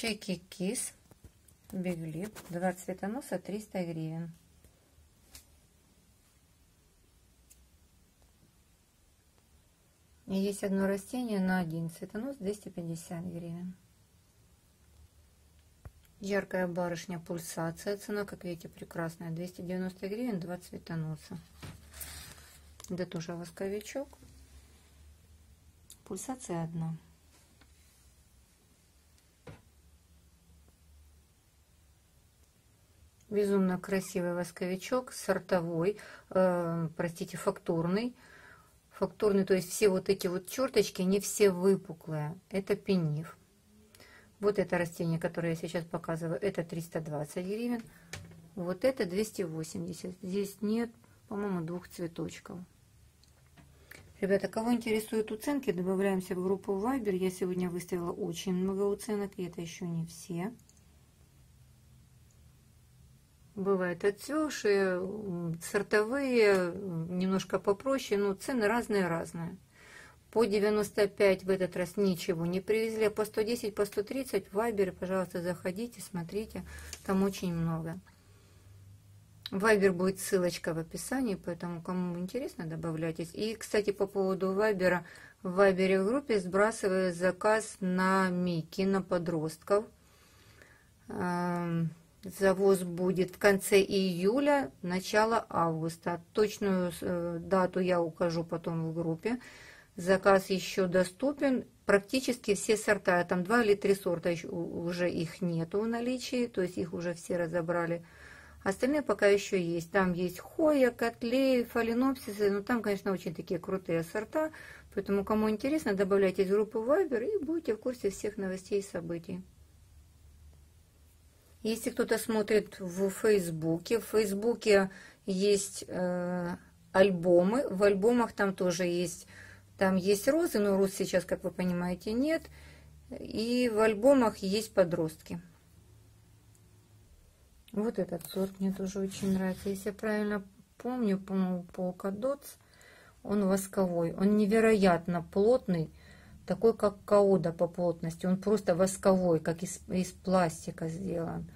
Чеки Кис. Биглип. Два цветоноса 300 гривен. И есть одно растение на один цветонос 250 гривен. Яркая барышня пульсация. Цена, как видите, прекрасная. 290 гривен, два цветоноса. Это тоже восковичок. Пульсация одна. Безумно красивый восковичок, сортовой, э, простите, фактурный. Фактурный, то есть все вот эти вот черточки, они все выпуклые. Это пенив. Вот это растение, которое я сейчас показываю, это 320 гривен. Вот это 280. Здесь нет, по-моему, двух цветочков. Ребята, кого интересуют уценки, добавляемся в группу Viber. Я сегодня выставила очень много уценок, и это еще не все. Бывают отцвешие, сортовые, немножко попроще, но цены разные-разные. По 95 в этот раз ничего не привезли, а по 110, по 130 в Вайбере, пожалуйста, заходите, смотрите, там очень много. Вайбер будет ссылочка в описании, поэтому кому интересно, добавляйтесь. И, кстати, по поводу Вайбера, в Вайбере в группе сбрасываю заказ на Мики, на подростков. Завоз будет в конце июля, начало августа. Точную э, дату я укажу потом в группе. Заказ еще доступен. Практически все сорта, там два или три сорта уже их нету в наличии, то есть их уже все разобрали. Остальные пока еще есть. Там есть хоя, котлеи, фаленопсисы. Но там, конечно, очень такие крутые сорта. Поэтому, кому интересно, добавляйтесь в группу Viber и будете в курсе всех новостей и событий. Если кто-то смотрит в Фейсбуке, в Фейсбуке есть э, альбомы. В альбомах там тоже есть там есть розы, но роз сейчас, как вы понимаете, нет. И в альбомах есть подростки. Вот этот сорт мне тоже очень нравится. Если я правильно помню, по-моему, полкадоц, он восковой. Он невероятно плотный, такой как каода по плотности. Он просто восковой, как из, из пластика сделан.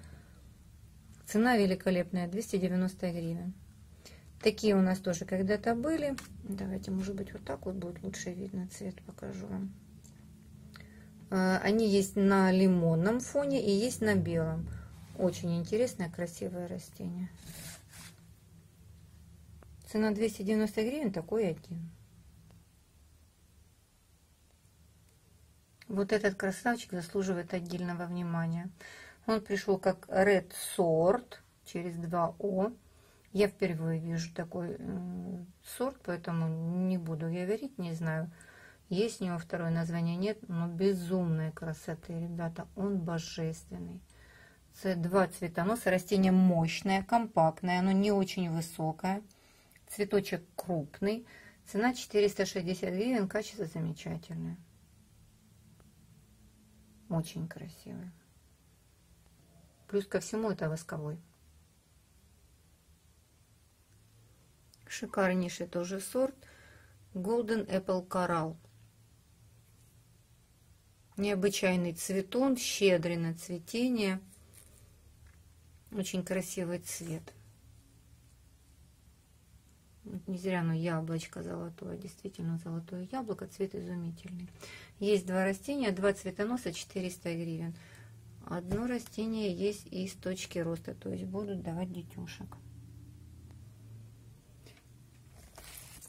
Цена великолепная, 290 гривен. Такие у нас тоже когда-то были. Давайте, может быть, вот так вот будет лучше видно цвет, покажу вам. А, они есть на лимонном фоне и есть на белом. Очень интересное, красивое растение. Цена 290 гривен, такой один. Вот этот красавчик заслуживает отдельного внимания. Он пришел как Red Sword через 2 О. Я впервые вижу такой сорт, поэтому не буду я верить, не знаю. Есть у него второе название, нет, но безумной красоты, ребята, он божественный. Це два цветоноса, растение мощное, компактное, оно не очень высокое, цветочек крупный, цена 460 гривен, качество замечательное. Очень красивый. Плюс ко всему это восковой. Шикарнейший тоже сорт. Golden Apple Coral. Необычайный цветон, щедрый на цветение. Очень красивый цвет. Не зря оно яблочко золотое, действительно золотое яблоко, цвет изумительный. Есть два растения, два цветоноса, 400 гривен. Одно растение есть из точки роста, то есть будут давать детюшек.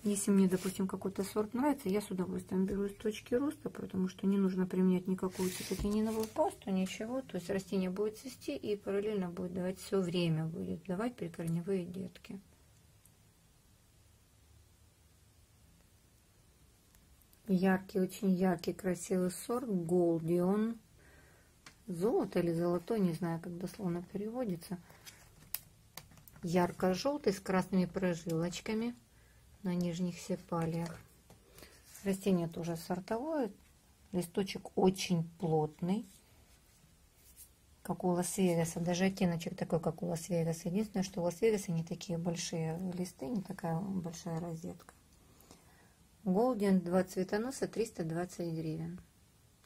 Если мне, допустим, какой-то сорт нравится, я с удовольствием беру из точки роста, потому что не нужно применять никакую цитокининовую пасту, ничего. То есть растение будет цвести и параллельно будет давать все время, будет давать прикорневые детки. Яркий, очень яркий, красивый сорт Голдион. Золото или золотой, не знаю, как дословно переводится. Ярко-желтый с красными прожилочками на нижних сепалиях. Растение тоже сортовое. Листочек очень плотный, как у Лас-Вегаса. Даже оттеночек такой, как у Лас-Вегаса. Единственное, что у Лас-Вегаса не такие большие листы, не такая большая розетка. Golden 2 цветоноса 320 гривен.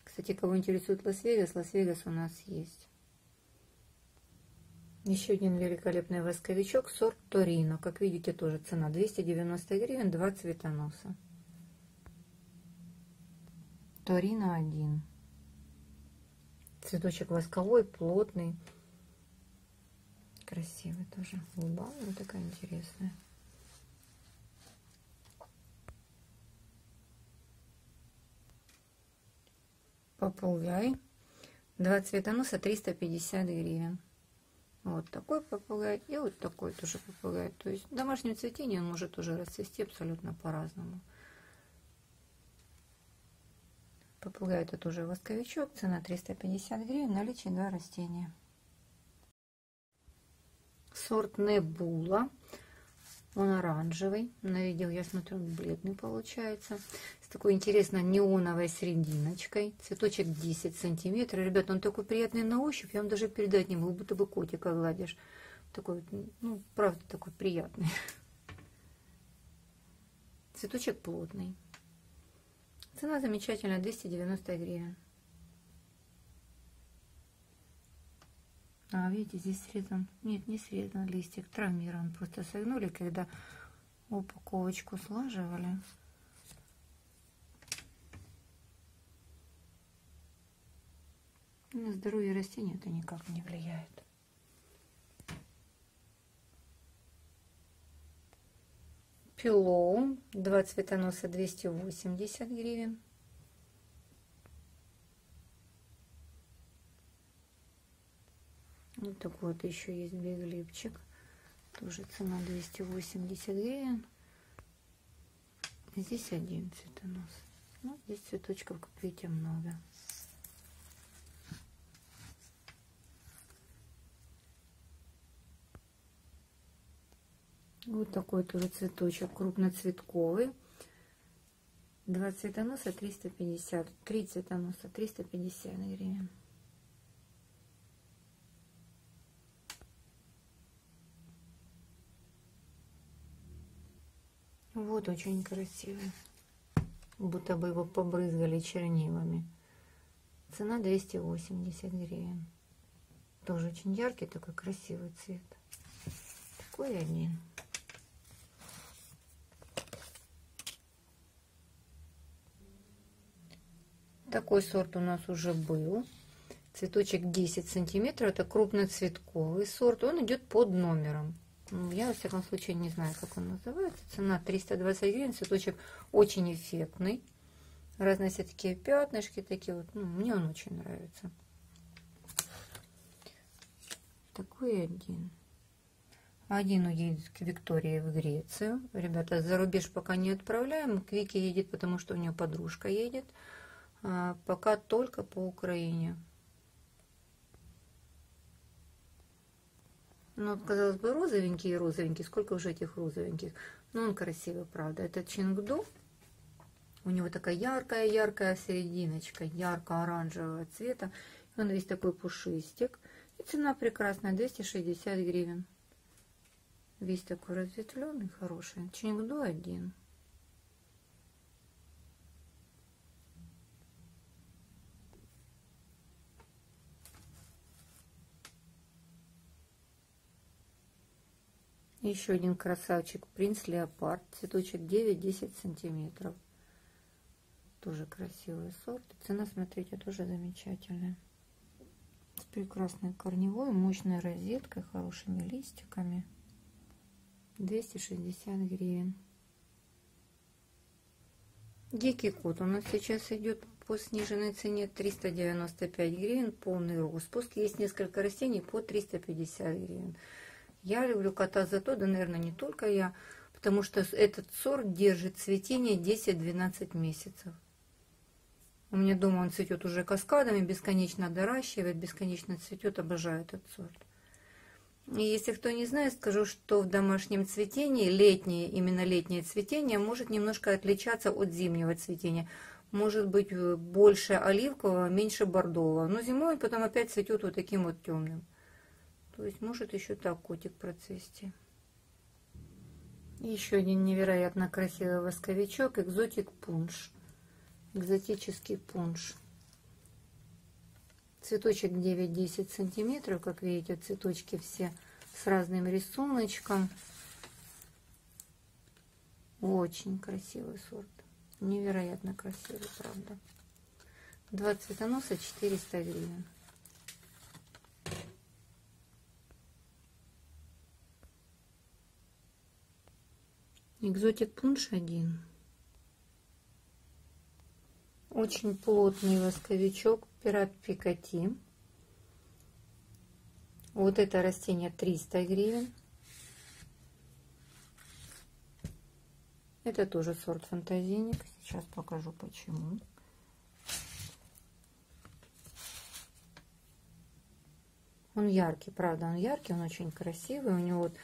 Кстати, кого интересует Лас-Вегас, Лас-Вегас у нас есть. Еще один великолепный восковичок, сорт Торино. Как видите, тоже цена 290 гривен, два цветоноса. Торино 1. Цветочек восковой, плотный. Красивый тоже. Губа такая интересная. Попугай. Два цветоноса 350 гривен. Вот такой попугай и вот такой тоже попугай. То есть в цветении он может уже расцвести абсолютно по-разному. Попугай это тоже восковичок, цена 350 гривен, наличие два растения. Сорт Небула, он оранжевый, на я смотрю, бледный получается, с такой интересной неоновой серединочкой, цветочек 10 сантиметров. Ребята, он такой приятный на ощупь, я вам даже передать не могу, будто бы котика гладишь. Такой, ну, правда, такой приятный. Цветочек плотный. Цена замечательная, 290 гривен. А, видите, здесь срезан, нет, не срезан листик, травмирован. Просто согнули, когда упаковочку слаживали. На здоровье растения это никак не влияет. Пилоу, два цветоноса 280 гривен. Вот такой вот еще есть беглипчик. Тоже цена 280 гривен. Здесь один цветонос. Ну, здесь цветочков, видите, много. Вот такой тоже цветочек крупноцветковый. Два цветоноса 350. Три цветоноса 350 гривен. Вот очень красивый. Будто бы его побрызгали чернилами. Цена 280 гривен. Тоже очень яркий, такой красивый цвет. Такой один. Такой сорт у нас уже был. Цветочек 10 сантиметров. Это крупноцветковый сорт. Он идет под номером. Я, во всяком случае, не знаю, как он называется. Цена 320 гривен. Цветочек очень эффектный. Разные все такие пятнышки такие вот. Ну, мне он очень нравится. Такой один. Один уедет к Виктории в Грецию. Ребята, за рубеж пока не отправляем. К Вике едет, потому что у нее подружка едет. А, пока только по Украине. Ну, казалось бы, розовенький и розовенький. Сколько уже этих розовеньких? Ну, он красивый, правда. Это Чингду. У него такая яркая-яркая серединочка, ярко-оранжевого цвета. Он весь такой пушистик. И цена прекрасная, 260 гривен. Весь такой разветвленный, хороший. Чингду один. Еще один красавчик, принц леопард, цветочек 9-10 сантиметров. Тоже красивый сорт. Цена, смотрите, тоже замечательная. С прекрасной корневой, мощной розеткой, хорошими листиками. 260 гривен. Дикий кот у нас сейчас идет по сниженной цене 395 гривен, полный распуск. Есть несколько растений по 350 гривен. Я люблю кота за то, да, наверное, не только я, потому что этот сорт держит цветение 10-12 месяцев. У меня дома он цветет уже каскадами, бесконечно доращивает, бесконечно цветет, обожаю этот сорт. И если кто не знает, скажу, что в домашнем цветении летнее, именно летнее цветение может немножко отличаться от зимнего цветения. Может быть э, больше оливкового, меньше бордового. Но зимой потом опять цветет вот таким вот темным. Есть может еще так котик процвести. Еще один невероятно красивый восковичок, экзотик пунш. Экзотический пунш. Цветочек 9-10 сантиметров. Как видите, цветочки все с разным рисуночком. Очень красивый сорт. Невероятно красивый, правда. Два цветоноса 400 гривен. Экзотик пунш один. Очень плотный восковичок пират пикати. Вот это растение 300 гривен. Это тоже сорт фантазийник. Сейчас покажу почему. Он яркий, правда, он яркий, он очень красивый. У него вот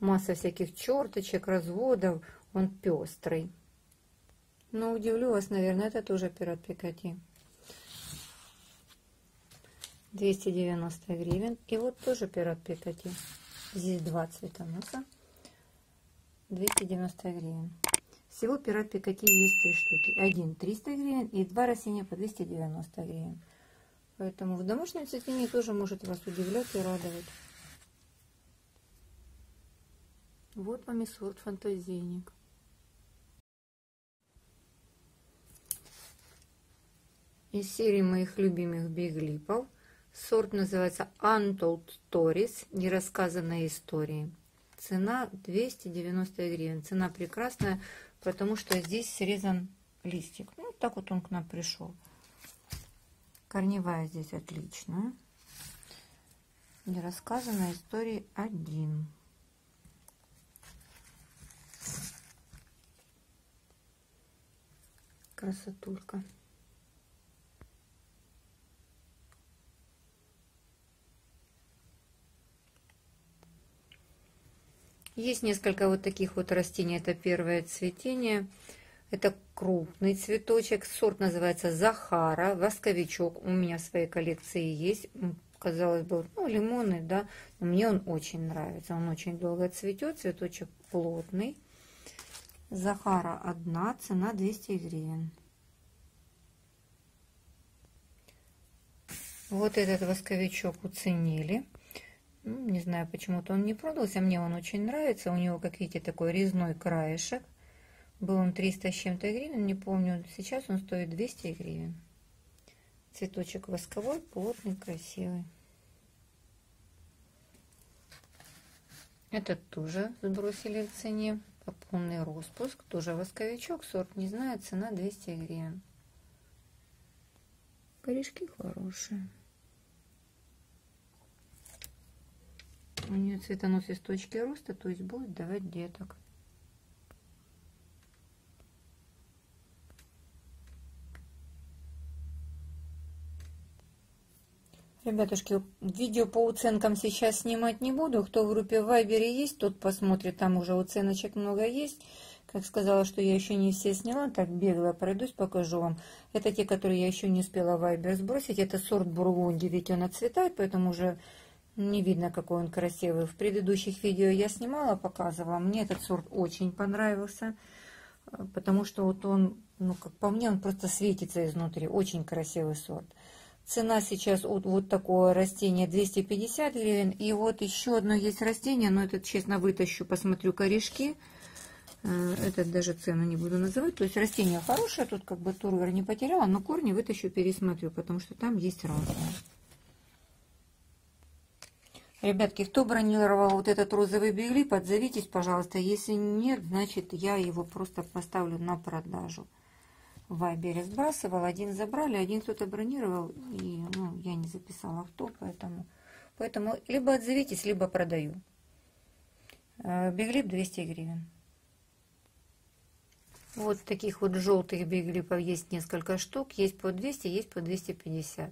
масса всяких черточек, разводов. Он пестрый. Но удивлю вас, наверное, это тоже пират Пикати. 290 гривен. И вот тоже пират Пикати. Здесь два цветоноса. 290 гривен. Всего пират Пикати есть три штуки. Один 300 гривен и два растения по 290 гривен. Поэтому в домашнем цветении тоже может вас удивлять и радовать. Вот вам и сорт фантазийник. Из серии моих любимых биглипов. Сорт называется Untold Stories, нерассказанные истории. Цена 290 гривен. Цена прекрасная, потому что здесь срезан листик. Ну, так вот он к нам пришел. Корневая здесь отличная. Нерассказанная история 1. Красотулька. Есть несколько вот таких вот растений. Это первое цветение. Это крупный цветочек. Сорт называется Захара, восковичок. У меня в своей коллекции есть. Казалось бы, ну, лимоны, да. Но мне он очень нравится. Он очень долго цветет. Цветочек плотный. Захара одна, цена 200 гривен. Вот этот восковичок уценили. Не знаю, почему-то он не продался. Мне он очень нравится. У него, как видите, такой резной краешек. Был он 300 с чем-то гривен, не помню. Сейчас он стоит 200 гривен. Цветочек восковой, плотный, красивый. Этот тоже сбросили в цене. Полный распуск. Тоже восковичок. Сорт не знаю. Цена 200 гривен. Корешки хорошие. У нее цветоносец точки роста, то есть будет давать деток. Ребятушки, видео по уценкам сейчас снимать не буду. Кто в группе в Вайбере есть, тот посмотрит. Там уже уценочек много есть. Как сказала, что я еще не все сняла, так бегло пройдусь, покажу вам. Это те, которые я еще не успела в Вайбер сбросить. Это сорт Бургунди, ведь он отцветает, поэтому уже не видно, какой он красивый. В предыдущих видео я снимала, показывала. Мне этот сорт очень понравился, потому что вот он, ну, как по мне, он просто светится изнутри. Очень красивый сорт. Цена сейчас вот, вот такое растение 250 гривен. И вот еще одно есть растение, но это, честно, вытащу, посмотрю корешки. Э, этот даже цену не буду называть. То есть растение хорошее, тут как бы турвер не потеряла, но корни вытащу, пересмотрю, потому что там есть разные. Ребятки, кто бронировал вот этот розовый биглип, отзовитесь, пожалуйста. Если нет, значит я его просто поставлю на продажу. В Вайбере сбрасывал, один забрали, один кто-то бронировал, и ну, я не записала в топ, поэтому, поэтому либо отзовитесь, либо продаю. Э, биглип 200 гривен. Вот таких вот желтых биглипов есть несколько штук, есть по 200, есть по 250.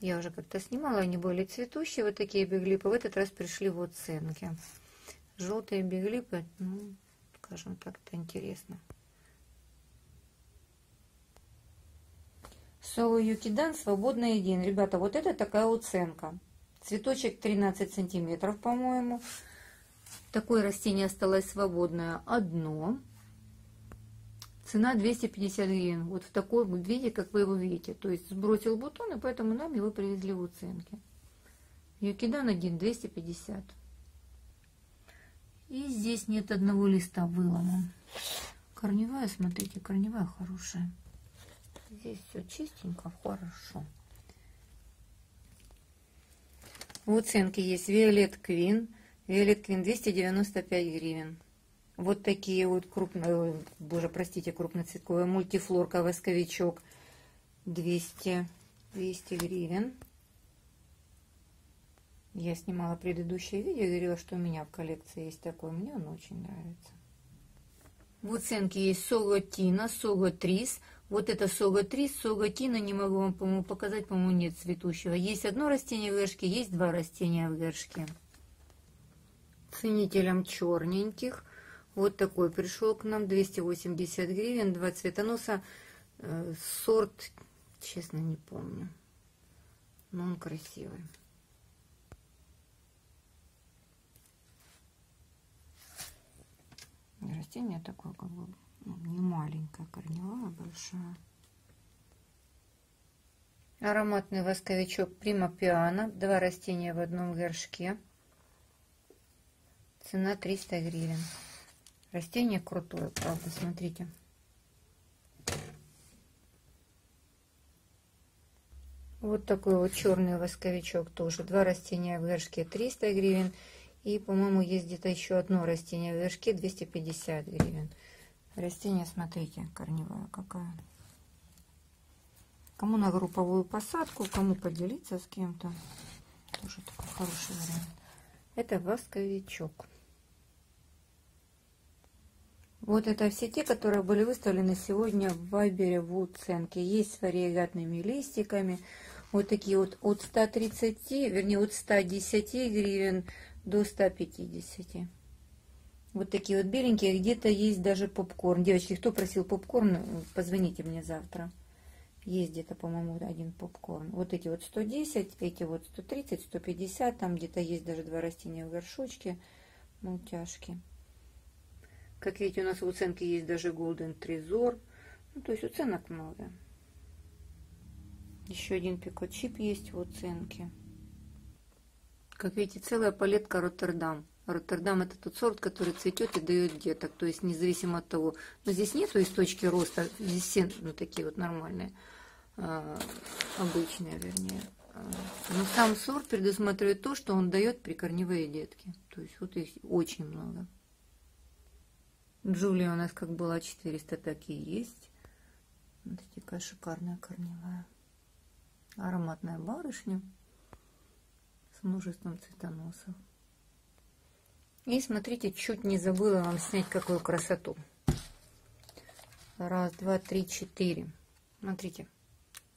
Я уже как-то снимала, они были цветущие, вот такие биглипы. В этот раз пришли в оценки. Желтые биглипы, ну, скажем так, это интересно. Соло Юкидан свободный один. Ребята, вот это такая оценка. Цветочек 13 сантиметров, по-моему. Такое растение осталось свободное одно. Цена 250 гривен. Вот в такой виде, как вы его видите. То есть сбросил бутон, и поэтому нам его привезли в уценке. Юкидан один 250. И здесь нет одного листа вылома. Корневая, смотрите, корневая хорошая. Здесь все чистенько, хорошо. В уценке есть Виолет Квин. Виолет Квин 295 гривен. Вот такие вот крупные, боже, простите, крупноцветковый мультифлорка восковичок 200, 200 гривен. Я снимала предыдущее видео, говорила, что у меня в коллекции есть такой. Мне он очень нравится. В оценке есть Сого Тина, Сого Трис. Вот это Сого Трис, Сого Тина, не могу вам, по-моему, показать, по-моему, нет цветущего. Есть одно растение в горшке, есть два растения в горшке. Ценителям черненьких. Вот такой пришел к нам, 280 гривен, два цветоноса. Э, сорт, честно, не помню. Но он красивый. Растение такое как бы не маленькое, корневая, большая. Ароматный восковичок Прима Пиано. Два растения в одном горшке. Цена 300 гривен. Растение крутое, правда, смотрите. Вот такой вот черный восковичок тоже. Два растения в горшке 300 гривен. И, по-моему, есть где-то еще одно растение в вершке 250 гривен. Растение, смотрите, корневая какая. Кому на групповую посадку, кому поделиться с кем-то. Тоже такой хороший вариант. Это восковичок. Вот это все те, которые были выставлены сегодня в Вайбере в уценке. Есть с варигатными листиками. Вот такие вот от 130, вернее от 110 гривен до 150. Вот такие вот беленькие, где-то есть даже попкорн. Девочки, кто просил попкорн, позвоните мне завтра. Есть где-то, по-моему, один попкорн. Вот эти вот 110, эти вот 130, 150. Там где-то есть даже два растения в горшочке. Мультяшки. Как видите, у нас в уценке есть даже Golden Trezor. Ну, то есть уценок много. Еще один пикочип есть в уценке. Как видите, целая палетка Роттердам. Роттердам это тот сорт, который цветет и дает деток. То есть независимо от того, но здесь нету из точки роста, здесь все ну, такие вот нормальные, э, обычные, вернее. А, но сам сорт предусматривает то, что он дает прикорневые детки. То есть вот их очень много. Джулия у нас как была 400, так и есть. Смотрите, какая шикарная корневая. Ароматная барышня множеством цветоносов. И смотрите, чуть не забыла вам снять какую красоту. Раз, два, три, четыре. Смотрите,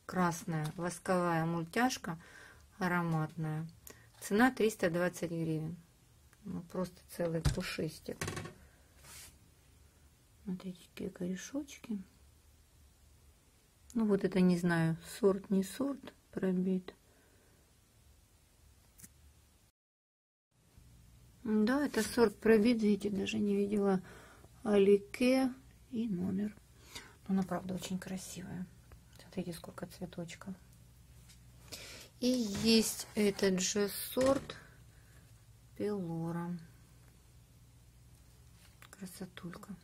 красная восковая мультяшка, ароматная. Цена 320 гривен. Ну, просто целый пушистик. Смотрите, какие корешочки. Ну, вот это не знаю, сорт, не сорт пробит. Да, это сорт пробит, видите, даже не видела алике и номер. Но она, правда, очень красивая. Смотрите, сколько цветочков. И есть этот же сорт пелора. Красотулька.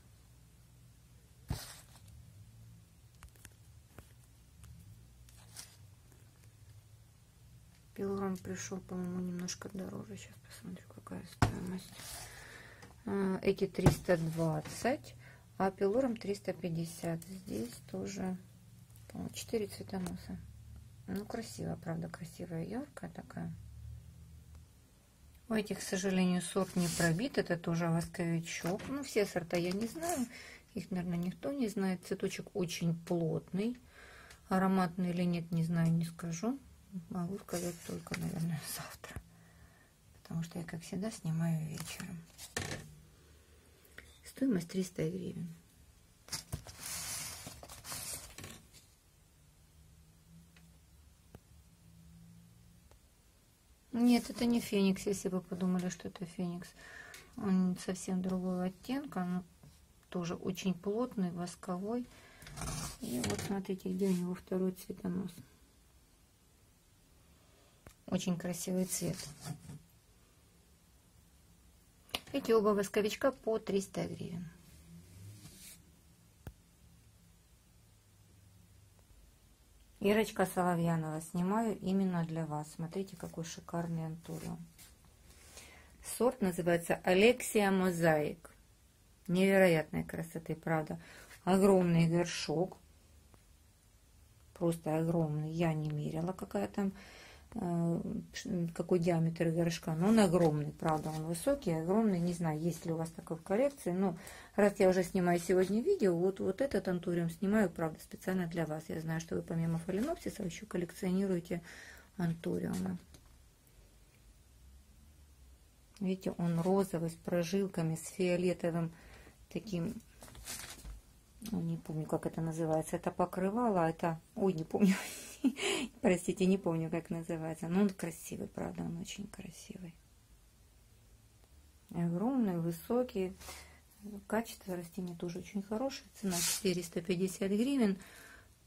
Пилором пришел, по-моему, немножко дороже. Сейчас посмотрю, какая стоимость. А, эти 320, а пилором 350. Здесь тоже 4 цветоноса. Ну, красивая, правда, красивая, яркая такая. У этих, к сожалению, сорт не пробит. Это тоже восковичок. Ну, все сорта я не знаю. Их, наверное, никто не знает. Цветочек очень плотный. Ароматный или нет, не знаю, не скажу. Могу сказать только, наверное, завтра. Потому что я, как всегда, снимаю вечером. Стоимость 300 гривен. Нет, это не феникс, если вы подумали, что это феникс. Он совсем другого оттенка, но тоже очень плотный, восковой. И вот смотрите, где у него второй цветонос. Очень красивый цвет. Эти оба восковичка по 300 гривен. Ирочка Соловьянова, снимаю именно для вас. Смотрите, какой шикарный антуриум. Сорт называется Алексия Мозаик. Невероятной красоты, правда. Огромный горшок. Просто огромный. Я не мерила, какая там какой диаметр горшка. Но он огромный, правда, он высокий, огромный. Не знаю, есть ли у вас такой в коллекции. Но раз я уже снимаю сегодня видео, вот, вот этот антуриум снимаю, правда, специально для вас. Я знаю, что вы помимо фаленопсиса еще коллекционируете антуриумы. Видите, он розовый, с прожилками, с фиолетовым таким, не помню, как это называется. Это покрывало, а это, ой, не помню, Простите, не помню, как называется. Но он красивый, правда, он очень красивый. Огромный, высокий. Качество растения тоже очень хорошее. Цена 450 гривен.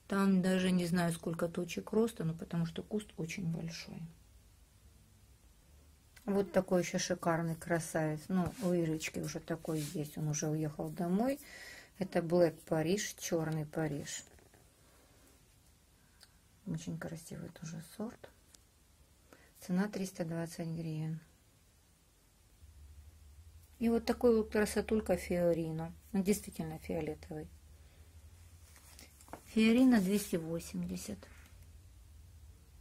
Там даже не знаю, сколько точек роста, но потому что куст очень большой. Вот такой еще шикарный красавец. Ну, у Ирочки уже такой есть. Он уже уехал домой. Это Black Париж, черный Париж. Очень красивый тоже сорт. Цена 320 гривен. И вот такой вот красотулька фиорино. Он действительно фиолетовый. Фиорина 280.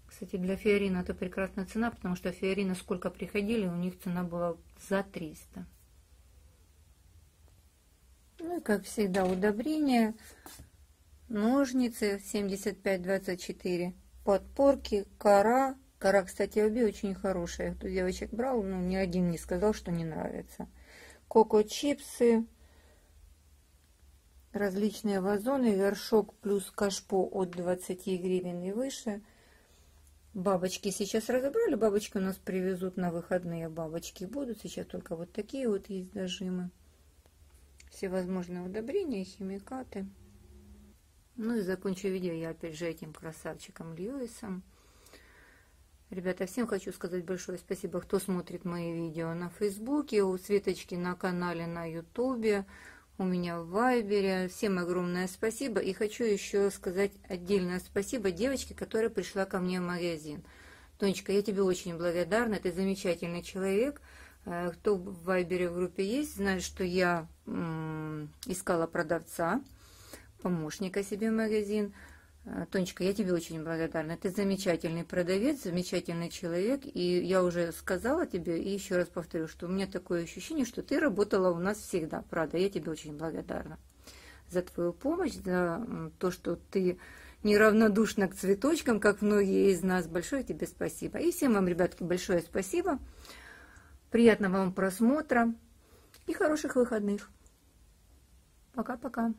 Кстати, для фиорина это прекрасная цена, потому что фиорина сколько приходили, у них цена была за 300. Ну и как всегда удобрения ножницы 75-24, подпорки, кора. Кора, кстати, обе очень хорошая. Кто девочек брал, ну, ни один не сказал, что не нравится. Коко-чипсы, различные вазоны, горшок плюс кашпо от 20 гривен и выше. Бабочки сейчас разобрали, бабочки у нас привезут на выходные, бабочки будут. Сейчас только вот такие вот есть дожимы. Всевозможные удобрения, химикаты. Ну и закончу видео я опять же этим красавчиком Льюисом. Ребята, всем хочу сказать большое спасибо, кто смотрит мои видео на Фейсбуке, у Светочки на канале на Ютубе, у меня в Вайбере. Всем огромное спасибо. И хочу еще сказать отдельное спасибо девочке, которая пришла ко мне в магазин. Тонечка, я тебе очень благодарна, ты замечательный человек. Э, кто в Вайбере в группе есть, знает, что я искала продавца помощника себе в магазин. Э, Тонечка, я тебе очень благодарна. Ты замечательный продавец, замечательный человек. И я уже сказала тебе, и еще раз повторю, что у меня такое ощущение, что ты работала у нас всегда. Правда, я тебе очень благодарна за твою помощь, за то, что ты неравнодушна к цветочкам, как многие из нас. Большое тебе спасибо. И всем вам, ребятки, большое спасибо. Приятного вам просмотра и хороших выходных. Пока-пока.